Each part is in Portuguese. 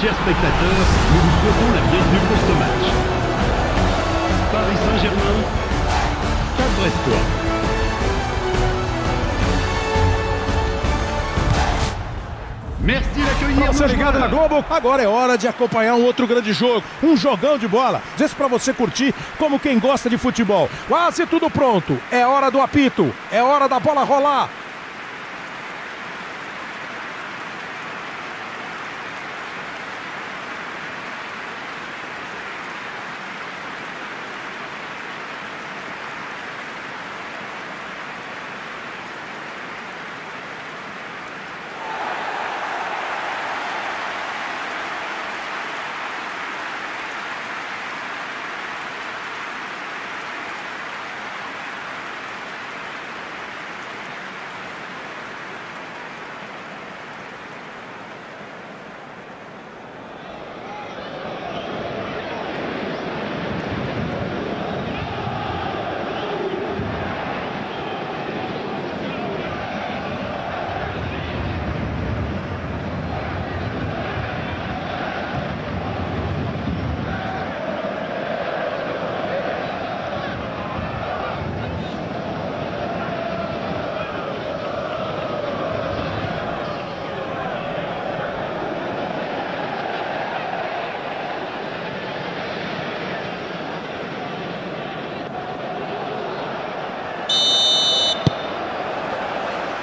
Chers spectateurs, nous vous souhaitons la bienvenue pour ce match. Paris Saint-Germain, Stade Brestois. Merci d'accueillir Você ligado na. Globo? Agora é hora de acompanhar um outro grande jogo, um jogão de bola. Esse pra você curtir como quem gosta de futebol. Quase tudo pronto. É hora do apito, é hora da bola rolar.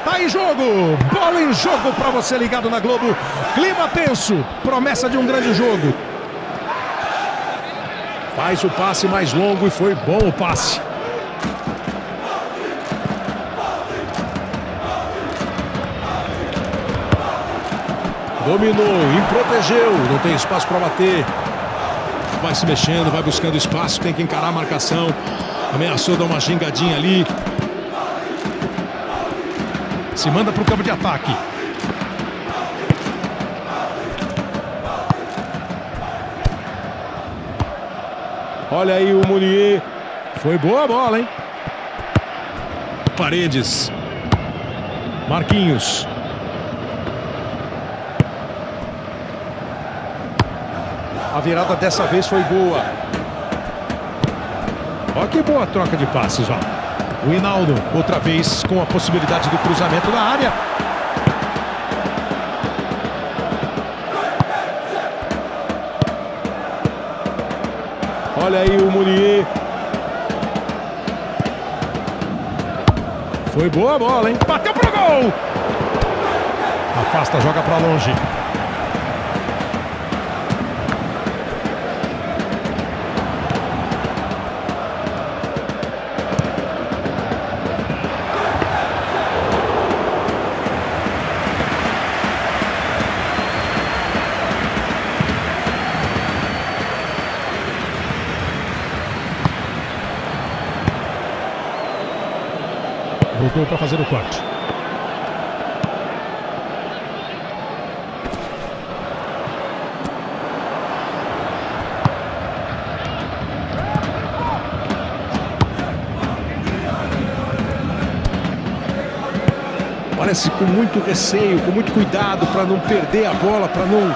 Tá em jogo, bola em jogo pra você ligado na Globo. Clima tenso, promessa de um grande jogo. Faz o passe mais longo e foi bom o passe. Dominou, protegeu, não tem espaço para bater. Vai se mexendo, vai buscando espaço, tem que encarar a marcação. Ameaçou dar uma gingadinha ali. Se manda para o campo de ataque. Olha aí o Munier. Foi boa a bola, hein? Paredes. Marquinhos. A virada dessa vez foi boa. Olha que boa troca de passes, ó. O Hinaldo, outra vez com a possibilidade do cruzamento na área. Olha aí o Munier. Foi boa a bola, hein? Bateu pro gol! Afasta, joga pra longe. Voltou para fazer o corte. Parece com muito receio, com muito cuidado para não perder a bola, para não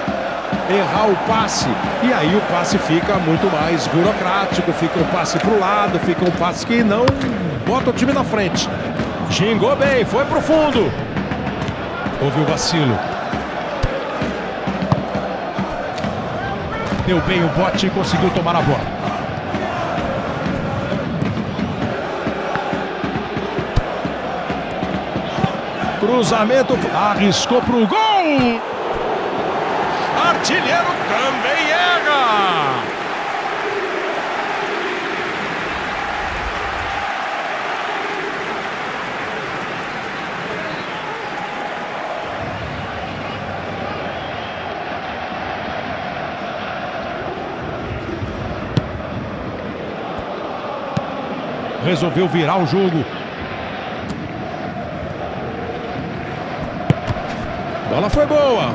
errar o passe. E aí o passe fica muito mais burocrático, fica um passe para o lado, fica um passe que não bota o time na frente. Xingou bem, foi pro fundo. Houve o vacilo. Deu bem o bote e conseguiu tomar a bola. Cruzamento, arriscou pro gol. Artilheiro também Resolveu virar o jogo. Bola foi boa.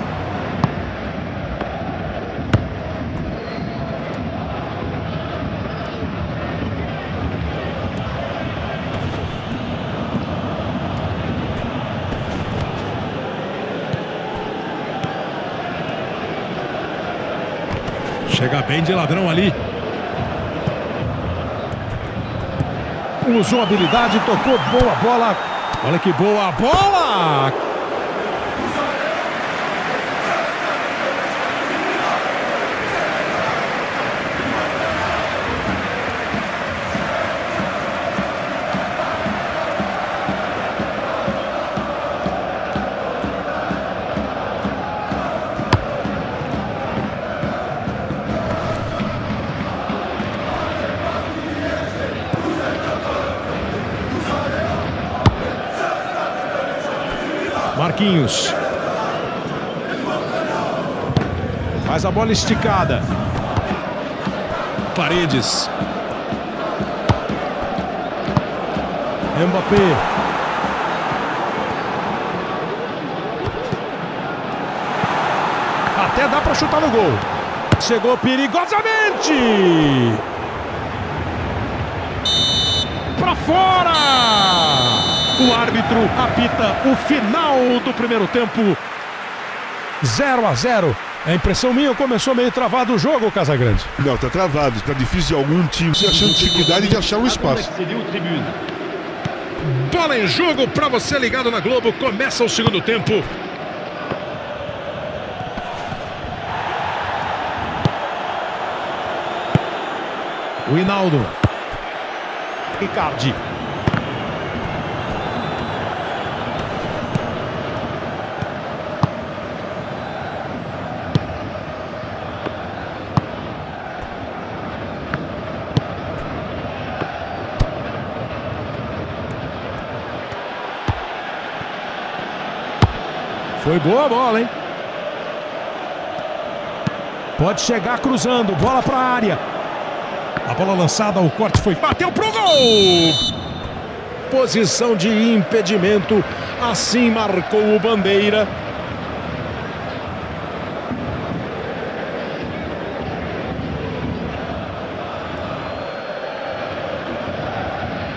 Chega bem de ladrão ali. Usou habilidade, tocou boa bola. Olha que boa bola! Marquinhos. Faz a bola esticada. Paredes. Mbappé. Até dá para chutar no gol. Chegou perigosamente. Para fora! O árbitro apita o final do primeiro tempo. 0 a 0. É impressão minha, começou meio travado o jogo, Casagrande. Não, tá travado. Tá difícil de algum time se achando dificuldade de achar um espaço. Bola em jogo para você ligado na Globo. Começa o segundo tempo. O Hinaldo. Ricardi. Foi boa a bola, hein? Pode chegar cruzando, bola para a área. A bola lançada, o corte foi. Bateu pro gol! Posição de impedimento. Assim marcou o Bandeira.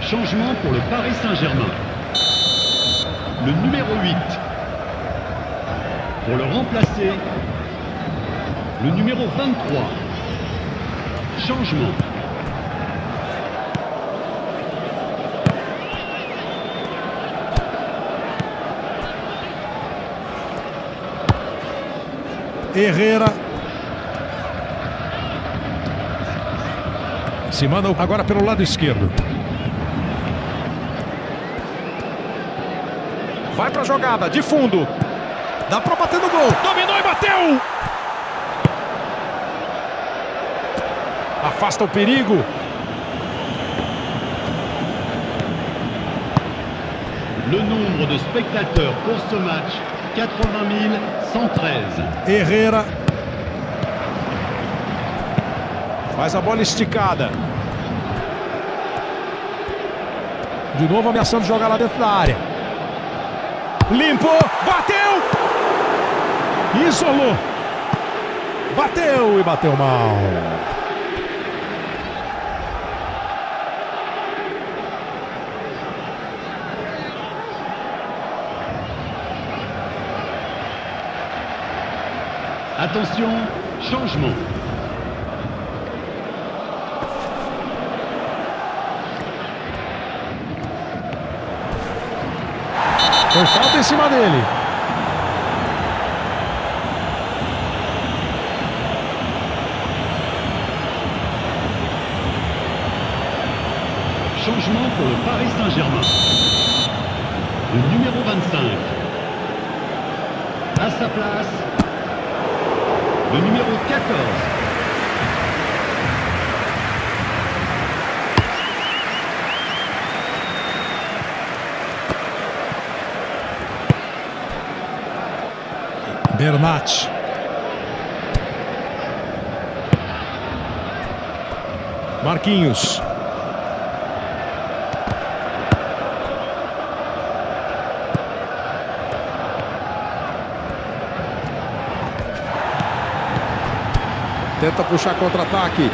Changement pour le Paris Saint-Germain. Le numéro 8 pour le remplacer, le numéro 23. Changement. Herrera. Se manda agora pelo lado esquerdo. Vai para a jogada, de fundo. Dá para bater no gol. Dominou e bateu. Afasta o perigo. Le nombre de spectateurs pour ce match, 80 113. Herrera. Faz a bola esticada. De novo ameaçando jogar lá dentro da área. Limpou, bateu! Isolou. Bateu e bateu mal. Attention, changement. Foi falta em cima dele. Changement pour le Paris Saint-Germain. Le numéro 25. À sa place, le numéro 14. Bernat. Marquinhos. Tenta puxar contra-ataque.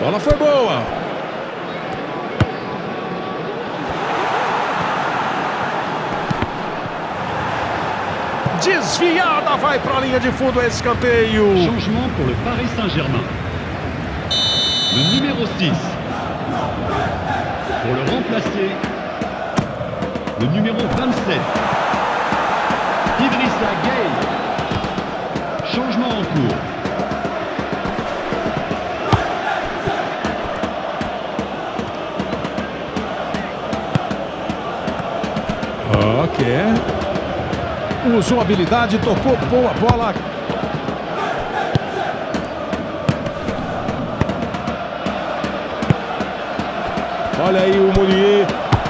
Bola foi boa. Desviada, vai para a linha de fundo, é escanteio. Changement pour le Paris Saint-Germain. Le numéro 6. Pour le remplacer, le numéro 27. Idrissa Gueye. Changement en cours. Ok. Usou habilidade, tocou boa bola. Olha aí o Munier.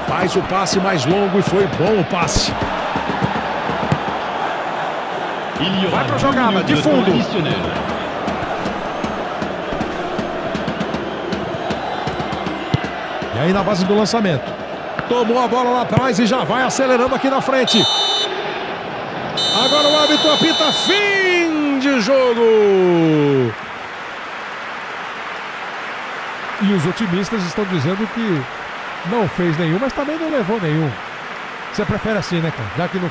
Faz o passe mais longo e foi bom o passe. Vai pra deux jogada, de fundo. E aí na base do lançamento. Tomou a bola lá atrás e já vai acelerando aqui na frente. Agora o árbitro apita fim de jogo. E os otimistas estão dizendo que não fez nenhum, mas também não levou nenhum. Você prefere assim, né, cara? Já que não